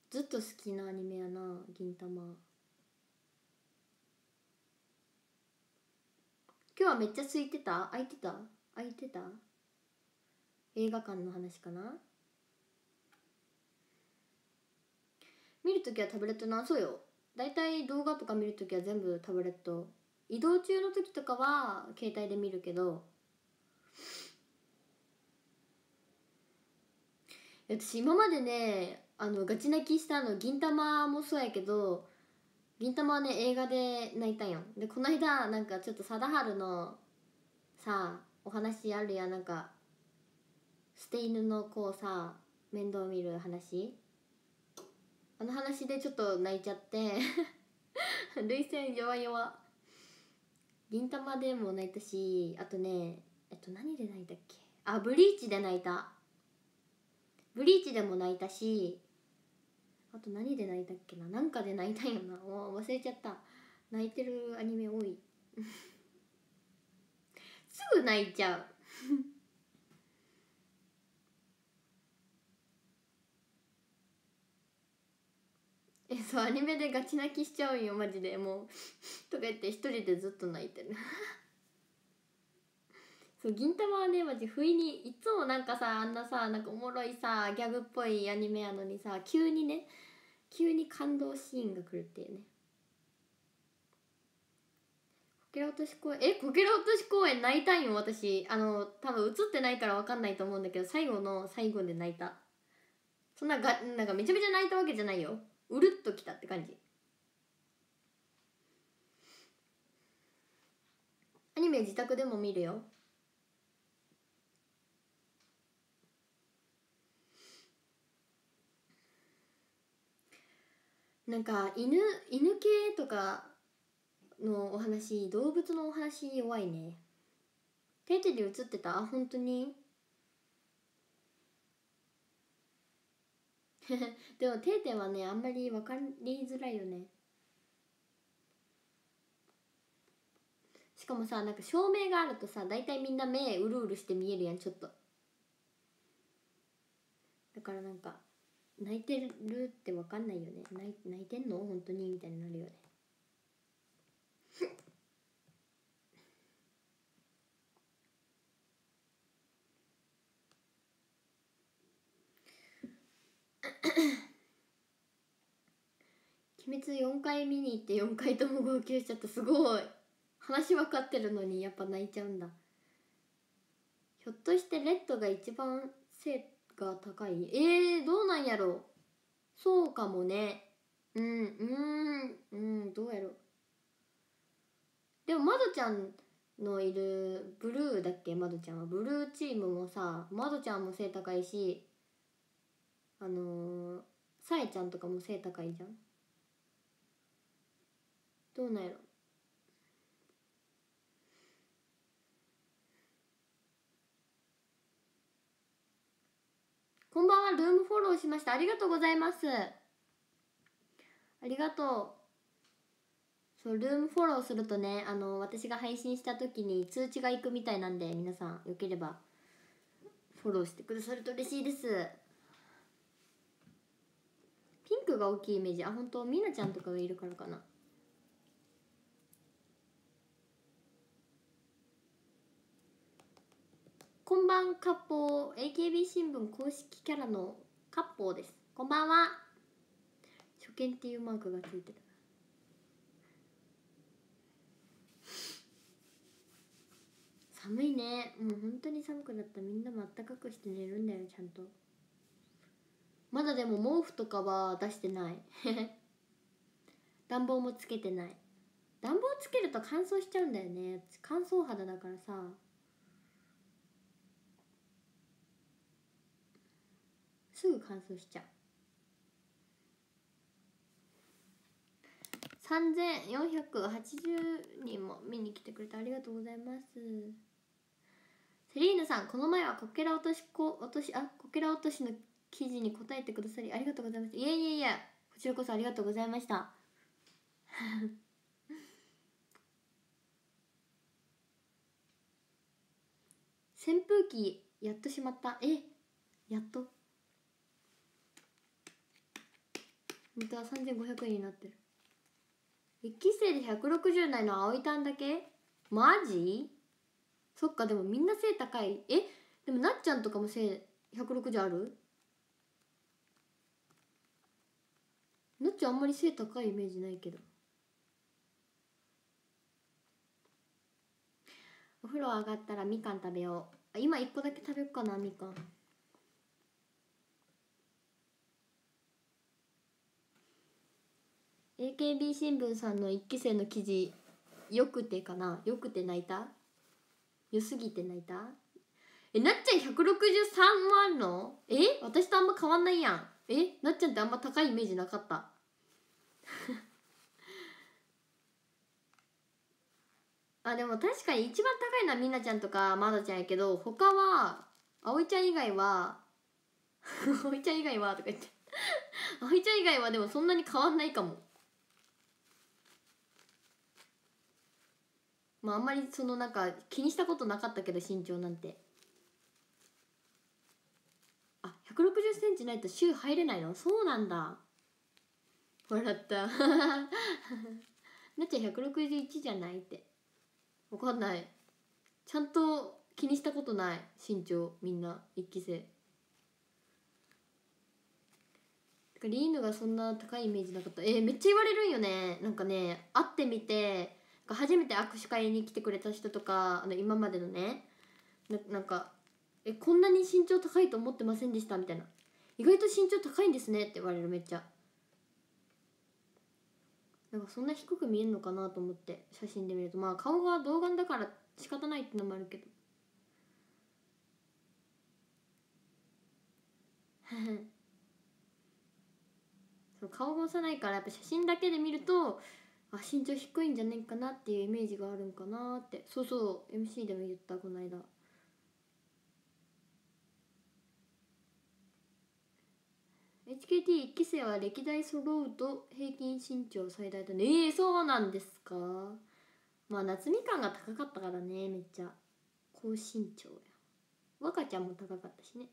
ずっと好きなアニメやな銀玉。今日はめっちゃ空いてた？空いてた？空いてた？映画館の話かな？見るときはタブレットなそうよ。大体動画とか見るときは全部タブレット。移動中の時とかは携帯で見るけど。私今までねあのガチ泣きしたの銀玉もそうやけど銀玉はね映画で泣いたんよ。でこの間なんかちょっと貞治のさお話あるやなんか捨て犬の子をさ面倒見る話。あの話でちょっと泣いちゃって。涙腺弱々。銀玉でも泣いたしあとねえっと何で泣いたっけ？あブリーチで泣いた。ブリーチでも泣いたしあと何で泣いたっけな？なんかで泣いたんよな。もう忘れちゃった。泣いてるアニメ多い。[LAUGHS] すぐ泣いちゃう。えそうアニメでガチ泣きしちゃうんよマジで。もうとか言って一人でずっと泣いてる。[LAUGHS] そう銀玉はねマジ不意にいつもなんかさあんなさなんかおもろいさギャグっぽいアニメやのにさ急にね急に感動シーンが来るっていうね。こけら落とし公園えこけら落とし公園泣いたんよ私。あの多分映ってないから分かんないと思うんだけど最後の最後で泣いた。そんながなんかめちゃめちゃ泣いたわけじゃないよ。うるっときたって感じ。アニメ自宅でも見るよ。なんか犬犬系とかのお話動物のお話弱いね。テテで映ってた？本当に？[LAUGHS] でもテーテはねあんまり分かりづらいよね。しかもさなんか照明があるとさ大体みんな目うるうるして見えるやんちょっと。だからなんか泣いてるって分かんないよね。泣い泣いてんの？本当に？みたいになるよね。鬼滅4回見に行って4回とも号泣しちゃった。すごい。話分かってるのにやっぱ泣いちゃうんだ。ひょっとしてレッドが一番背が高い？えー、どうなんやろう。そうかもね。うんうんうんどうやろう。でもまどちゃんのいるブルーだっけ？まどちゃんは。ブルーチームもさまどちゃんも背高いしあのー、さえちゃんとかも背高いじゃん。どうなんやろ。こんばんはルームフォローしました。ありがとうございます。ありがとう。そうルームフォローするとねあの私が配信した時に通知がいくみたいなんで皆さんよければフォローしてくださると嬉しいです。ピンクが大きいイメージ。あ本当みなちゃんとかがいるからかな。こんばんかっぽう AKB 新聞公式キャラのかっぽうです。こんばんは。初見っていうマークがついてた寒いね。もう本当に寒くなった。みんなもあったかくして寝るんだよちゃんと。まだでも毛布とかは出してない。[LAUGHS] 暖房もつけてない。暖房つけると乾燥しちゃうんだよね。乾燥肌だからさ。すぐ乾燥しちゃう。3480人も見に来てくれてありがとうございます。セリーヌさんこの前はこけら落としこ落としあこけら落としの記事に答えてくださりありがとうございました。いやいやいやこちらこそありがとうございました。[LAUGHS] 扇風機やっとしまった。えやっと。本当は3500円になってる。1期生で160代の葵たんだけ？マジ？そっかでもみんな背高い。えでもなっちゃんとかも背160ある？なっちあんまり背高いイメージないけど。お風呂上がったらみかん食べよう。今1個だけ食べようかなみかん。AKB 新聞さんの1期生の記事よくてかな？よくて泣いた？良すぎて泣いた？えなっちゃん163もあんの？え私とあんま変わんないやん。えなっちゃんってあんま高いイメージなかった？あでも確かに一番高いのはみんなちゃんとかまだちゃんやけど他は葵ちゃん以外は [LAUGHS] 葵ちゃん以外はとか言って。[LAUGHS] 葵ちゃん以外はでもそんなに変わんないかも。まああんまりそのなんか気にしたことなかったけど身長なんて。あ1 6 0センチないと週入れないの？そうなんだ。笑った。[LAUGHS] なっちゃん161じゃないって。分かんない。ちゃんと気にしたことない。身長みんな一期生。リーヌがそんな高いイメージなかった。えー、めっちゃ言われるんよね。なんかね会ってみて初めて握手会に来てくれた人とかあの今までのね。ななんか「えこんなに身長高いと思ってませんでした」みたいな「意外と身長高いんですね」って言われるめっちゃ。なんかそんな低く見えるのかなと思って写真で見ると。まあ顔が童顔だから仕方ないってのもあるけど。[LAUGHS] そう顔が幼いからやっぱ写真だけで見るとあ身長低いんじゃないかなっていうイメージがあるんかなって。そうそう MC でも言ったこの間。HKT1 期生は歴代揃うと平均身長最大だね。えー、そうなんですか。まあ夏みかんが高かったからねめっちゃ。高身長や。若ちゃんも高かったしね。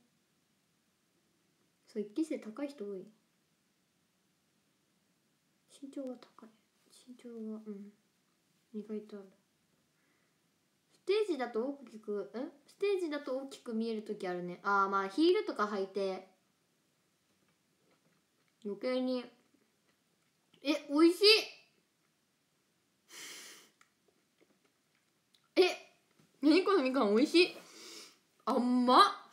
そう1期生高い人多い。身長が高い。身長がうん。意外とある。ステージだと大きくん？ステージだと大きく見える時あるね。ああまあヒールとか履いて余計に。え美味しい。え何このみかん美味しい。あんま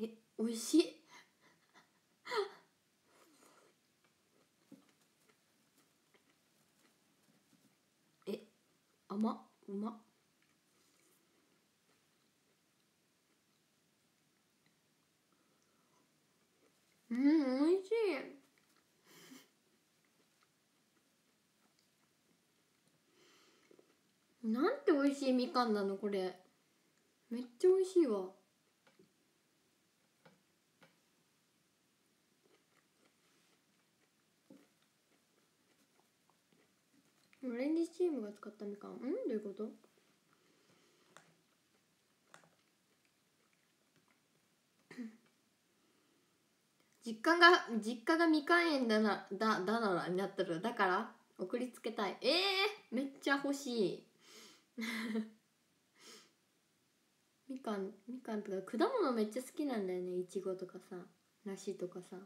え美味しい。甘っうまっ。うん美味しい。なんて美味しいみかんなのこれ。めっちゃ美味しいわ。オレンジチームが使ったみかん。うん？どういうこと？[COUGHS] 実家が実家がみかん園だなだだならになってる。だから送りつけたい。えー、めっちゃ欲しい。[LAUGHS] みかんみかんとか果物めっちゃ好きなんだよね。いちごとかさ梨とかさ。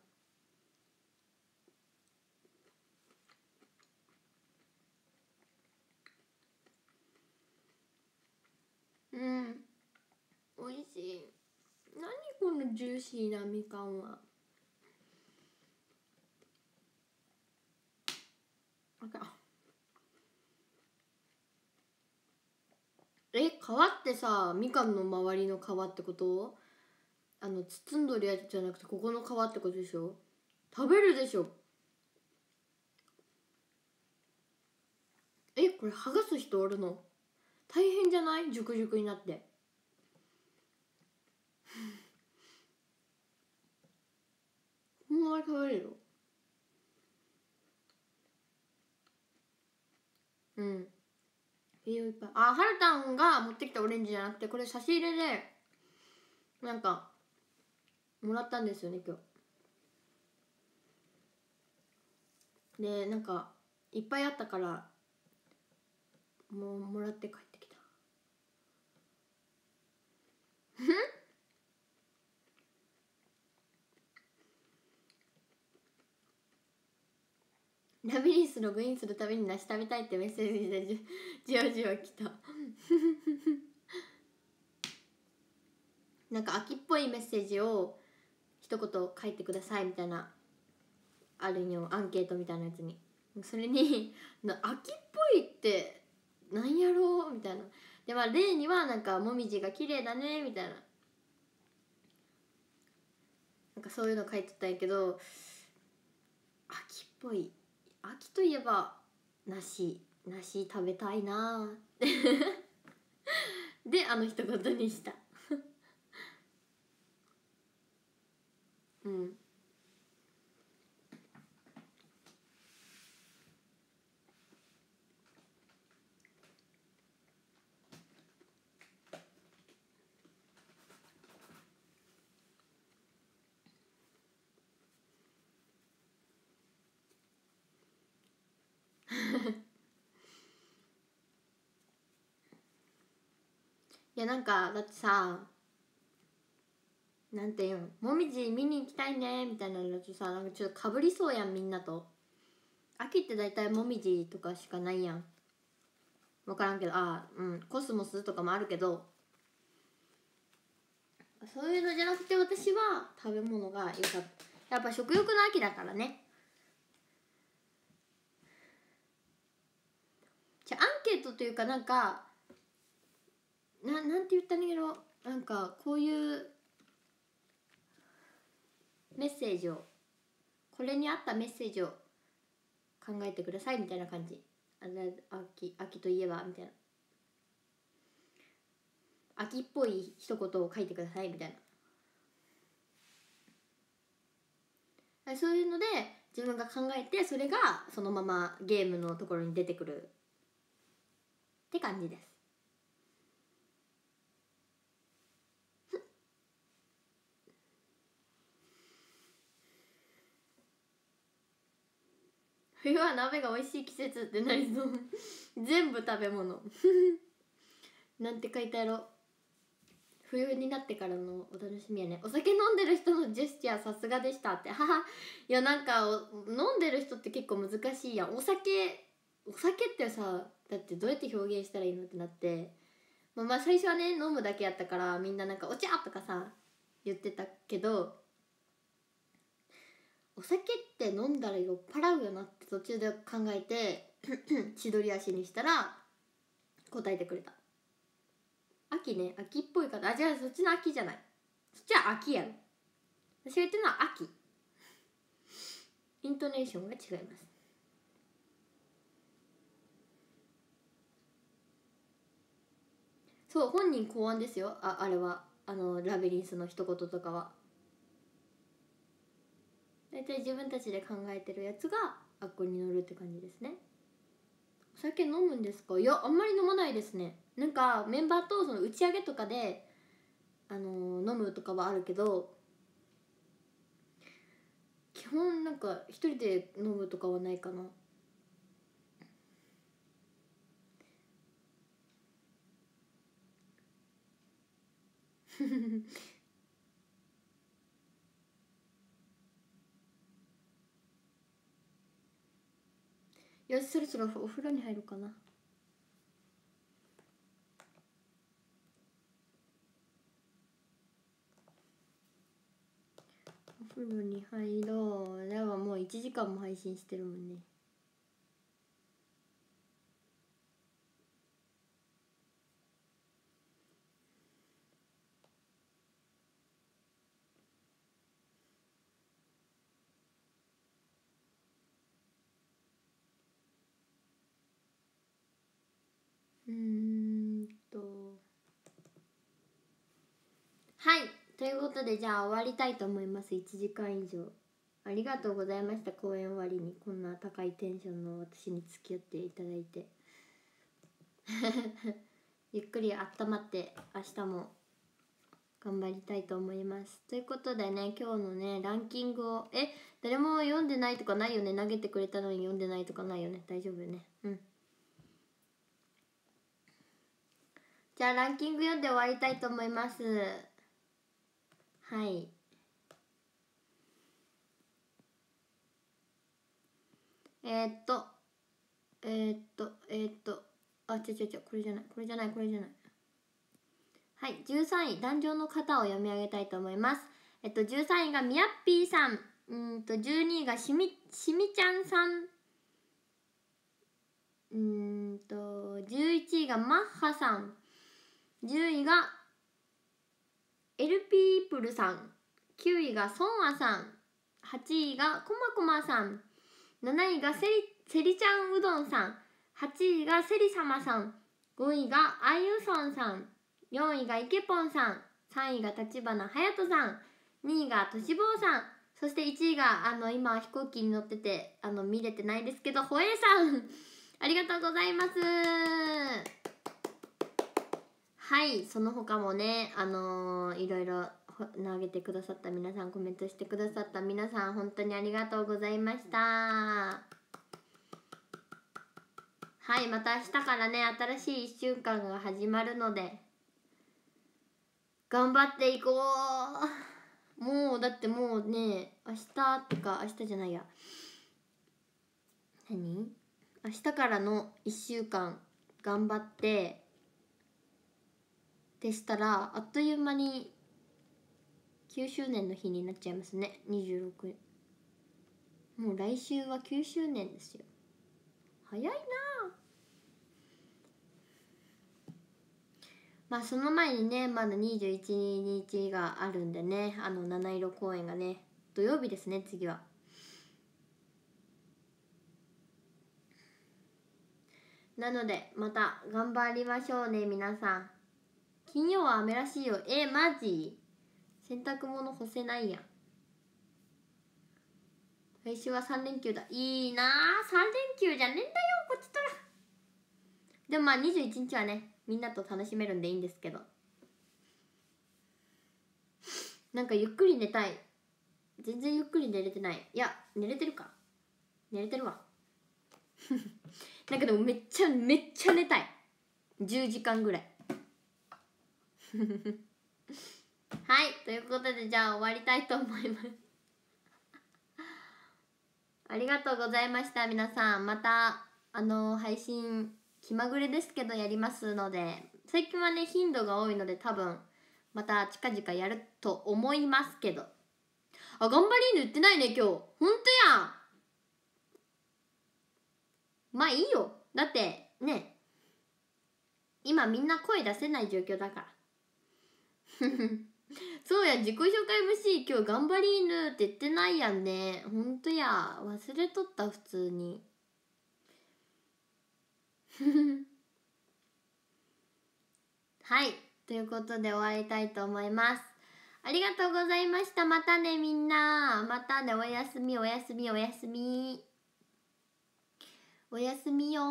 うん。美味しい。何このジューシーなみかんは？あかえ皮ってさみかんの周りの皮ってこと？あの包んどるやつじゃなくてここの皮ってことでしょ？食べるでしょ？えこれ剥がす人おるの？大変じゃない？熟熟になって。こん。なに食べれる？うん。栄養いっぱい。あはるたんが持ってきたオレンジじゃなくてこれ差し入れでなんかもらったんですよね今日。でなんかいっぱいあったからもうもらって帰ってきた [LAUGHS] ラビリンスログインするたびに梨食べたいってメッセージでじじわじわきた。[LAUGHS] なんか秋っぽいメッセージを一言書いてくださいみたいなあるんよアンケートみたいなやつに。それに [LAUGHS] 秋っぽいってなんやろうみたいな。でまあ例にはなんかもみじが綺麗だねみたいな。なんかそういうの書いてたんやけど秋っぽい。秋といえば梨。梨食べたいな。[LAUGHS] であの一言にした。[LAUGHS] うん。いやなんかだってさなんていうんもみじ見に行きたいねみたいなのとさなんかちょっとかぶりそうやんみんなと。秋って大体もみじとかしかないやん。分からんけどあうんコスモスとかもあるけど。そういうのじゃなくて私は食べ物がよかった。やっぱ食欲の秋だからね。じゃアンケートというかなんかななんて言ったらいいんやろなんかこういうメッセージをこれに合ったメッセージを考えてくださいみたいな感じ。秋秋といえばみたいな。秋っぽい一言を書いてくださいみたいな。そういうので自分が考えてそれがそのままゲームのところに出てくるって感じです。冬は鍋が美味しい季節ってなりそう。[LAUGHS] 全部食べ物。[LAUGHS] なんて書いてあろう。冬になってからのお楽しみやね。お酒飲んでる人のジェスチャーさすがでしたって。はいやなんか飲んでる人って結構難しいやん。お酒お酒ってさだってどうやって表現したらいいのってなって。まあ、まあ最初はね飲むだけやったからみんななんか「お茶!」とかさ言ってたけどお酒って飲んだら酔っ払うよなって途中で考えて [CLEARS THROAT] 千鳥足にしたら答えてくれた。秋ね秋っぽい方あじゃあそっちの秋じゃない。そっちは秋やろ。私が言ってるのは秋。イントネーションが違います。そう本人考案ですよ。ああれは。あのラビリンスの一言とかは。大体自分たちで考えてるやつがあっこに乗るって感じですね。お酒飲むんですか？いやあんまり飲まないですね。なんかメンバーとその打ち上げとかであのー、飲むとかはあるけど基本なんか一人で飲むとかはないかな。[LAUGHS] よしそろそろお風呂に入るかな。お風呂に入ろう。ではもう1時間も配信してるもんね。うんと。はい。ということでじゃあ終わりたいと思います。1時間以上。ありがとうございました。公演終わりに。こんな高いテンションの私に付き合っていただいて。[LAUGHS] ゆっくり温まって明日も頑張りたいと思います。ということでね今日のねランキングをえ誰も読んでないとかないよね？投げてくれたのに読んでないとかないよね？大丈夫よね？うん。じゃあランキング読んで終わりたいと思います。はい。えー、っとえー、っとえー、っとあ違う違う違うこれじゃないこれじゃないこれじゃない。はい13位壇上の方を読み上げたいと思います。えっと13位がみやっぴーさん。うんと12位がしみしみちゃんさん。うんと11位がマッハさん。10位がエルピープルさん9位がソンアさん8位がコマコマさん7位がセリセリちゃんうどんさん8位がセリ様さん5位があゆそんさん4位がイケポンさん3位が立花隼人さん2位がとしぼうさんそして1位があの今飛行機に乗っててあの見れてないですけどほえさんありがとうございます。はいその他もねあのー、いろいろ投げてくださった皆さんコメントしてくださった皆さん本当にありがとうございました。はいまた明日からね新しい1週間が始まるので頑張っていこう。もうだってもうね明日とか明日じゃないや。何？明日からの1週間頑張ってでしたらあっという間に9周年の日になっちゃいますね。26もう来週は9周年ですよ。早いな。まあその前にねまだ21日があるんでねあの七色公演がね土曜日ですね次は。なのでまた頑張りましょうね皆さん。金曜は雨らしいよ。えマジ？洗濯物干せないやん。来週は3連休だ。いいなあ3連休じゃねえんだよ。こっちとら。でもまあ21日はねみんなと楽しめるんでいいんですけど。なんかゆっくり寝たい。全然ゆっくり寝れてない。いや寝れてるか。寝れてるわ。[LAUGHS] なんかでもめっちゃめっちゃ寝たい。10時間ぐらい。はいということでじゃあ終わりたいと思います。ありがとうございました。皆さんまたあの配信気まぐれですけどやりますので最近はね頻度が多いので多分また近々やると思いますけど。あ頑張りーぬ売ってないね今日。ほんとや。んまあいいよ。だってね。今みんな声出せない状況だから。[LAUGHS] そうや自己紹介 MC 今日頑張りーぬって言ってないやんね。ほんとや。忘れとった普通に。[LAUGHS] はい。ということで終わりたいと思います。ありがとうございました。またねみんな。またねおやすみおやすみおやすみ。おやすみよ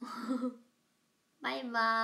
[LAUGHS] バイバーイ。